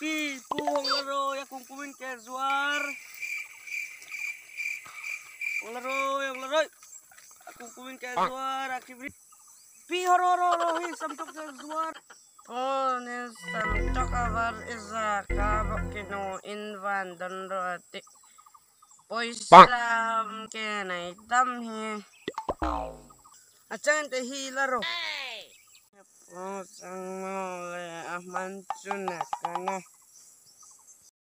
pi puhong laro ya kung kumin ke zuar. Ang laro yang laro. Aku kumin ke zuar akibri. Pi horo horo horo hi samtok ke zuar. Oh ne samtok abar isa kabak kino invan dondo ati. Poisam ke na itam hi. Te hi laro. Oh 甘んちゅんなかな。